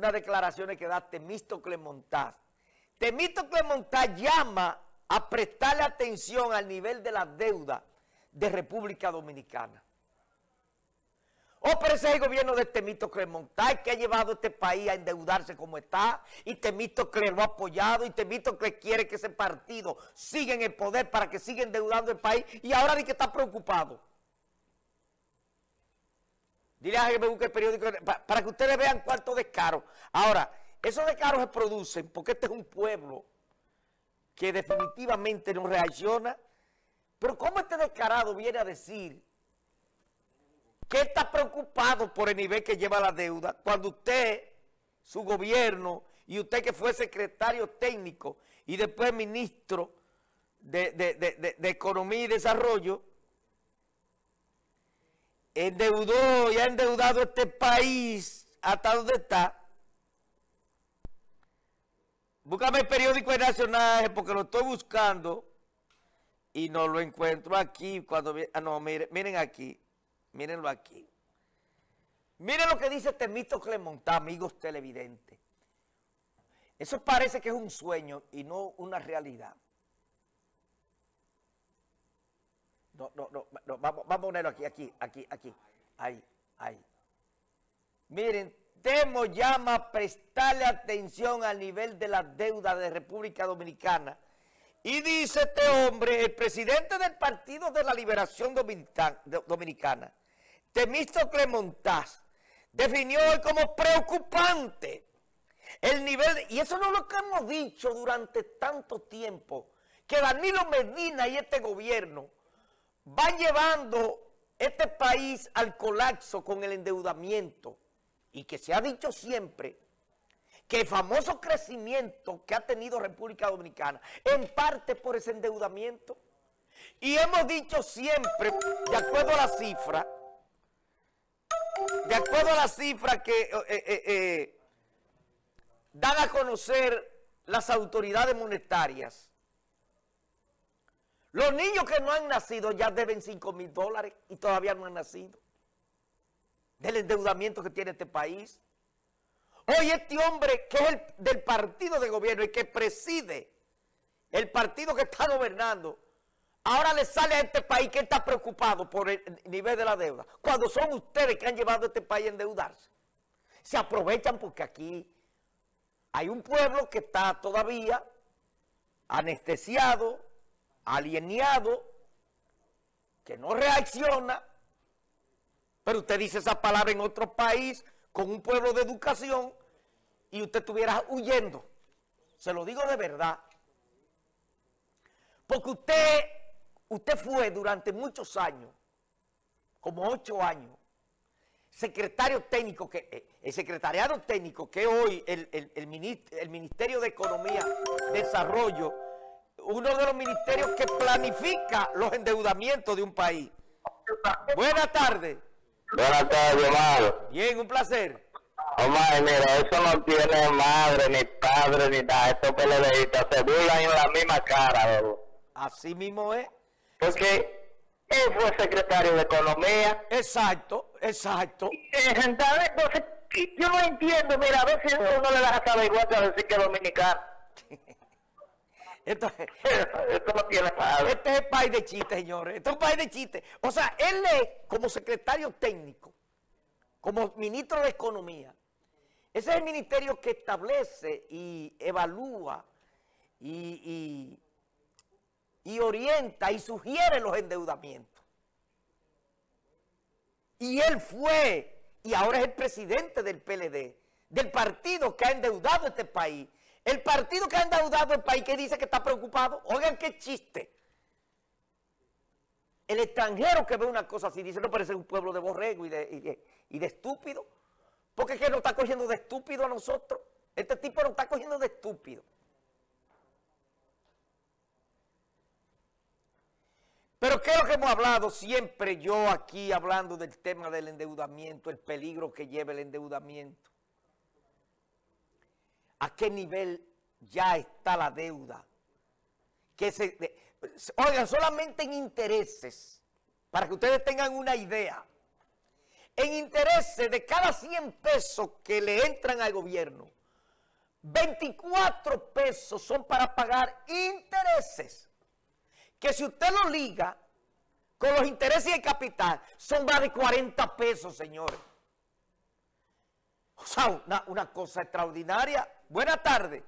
unas declaraciones que da Temístocle Montaz. Temístocle Montaz llama a prestarle atención al nivel de la deuda de República Dominicana. Oh, pero ese es el gobierno de Temístocle Montaz que ha llevado a este país a endeudarse como está y Temístocle lo ha apoyado y Temístocle quiere que ese partido siga en el poder para que siga endeudando el país y ahora ni que está preocupado. Dile a que me busque el periódico para, que ustedes vean cuánto descaro. Ahora, esos descaros se producen porque este es un pueblo que definitivamente no reacciona. Pero ¿cómo este descarado viene a decir que está preocupado por el nivel que lleva la deuda cuando usted, su gobierno y usted que fue secretario técnico y después ministro de, de Economía y Desarrollo, endeudó y ha endeudado este país hasta donde está. Búscame el periódico nacional porque lo estoy buscando y no lo encuentro aquí. cuando ah, No, miren, miren aquí, mírenlo aquí. Miren lo que dice Temito Clemontá, amigos televidentes. Eso parece que es un sueño y no una realidad. No, no, no, vamos, a ponerlo aquí, aquí, aquí, aquí. Ahí, ahí. Miren, Temo llama a prestarle atención al nivel de la deuda de República Dominicana. Y dice este hombre, el presidente del Partido de la Liberación Dominicana, Temisto Clemontaz, definió hoy como preocupante el nivel, y eso no es lo que hemos dicho durante tanto tiempo, que Danilo Medina y este gobierno va llevando este país al colapso con el endeudamiento. Y que se ha dicho siempre que el famoso crecimiento que ha tenido República Dominicana, en parte por ese endeudamiento, y hemos dicho siempre, de acuerdo a la cifra, de acuerdo a la cifra que eh, eh, eh, dan a conocer las autoridades monetarias, los niños que no han nacido ya deben 5 mil dólares y todavía no han nacido. Del endeudamiento que tiene este país. Hoy este hombre que es el del partido de gobierno y que preside el partido que está gobernando, ahora le sale a este país que está preocupado por el nivel de la deuda. Cuando son ustedes que han llevado a este país a endeudarse. Se aprovechan porque aquí hay un pueblo que está todavía anestesiado, alienado, que no reacciona, pero usted dice esa palabra en otro país, con un pueblo de educación, y usted estuviera huyendo. Se lo digo de verdad. Porque usted, usted fue durante muchos años, como ocho años, secretario técnico, que eh, el secretariado técnico que hoy el, el, el Ministerio de Economía, Desarrollo, uno de los ministerios que planifica los endeudamientos de un país. Buenas tardes. Buenas tardes, Omar. Bien, un placer. Omar, mira, eso no tiene madre, ni padre, ni nada. Estos PLDistas se burlan en la misma cara, bro. Así mismo es. Porque él fue secretario de Economía. Exacto, exacto. Entonces, yo no entiendo, mira, a si uno no le da a saber igual que decir que es dominicano. Esto no tiene Este es el país de chistes, señores. Este es un país de chistes. O sea, él es como secretario técnico, como ministro de Economía. Ese es el ministerio que establece y evalúa y, y, y orienta y sugiere los endeudamientos. Y él fue, y ahora es el presidente del PLD, del partido que ha endeudado este país el partido que ha endeudado el país que dice que está preocupado, oigan qué chiste. El extranjero que ve una cosa así dice, no parece un pueblo de borrego y de, estúpido. Porque es que nos está cogiendo de estúpido a nosotros. Este tipo nos está cogiendo de estúpido. Pero ¿qué es lo que hemos hablado siempre yo aquí hablando del tema del endeudamiento, el peligro que lleva el endeudamiento? A qué nivel ya está la deuda. Que se, oigan, solamente en intereses, para que ustedes tengan una idea. en intereses de cada 100 pesos que le entran al gobierno, 24 pesos son para pagar intereses. Que si usted lo liga con los intereses el capital, son más de 40 pesos, señores. O sea, una cosa extraordinaria. Buenas tardes.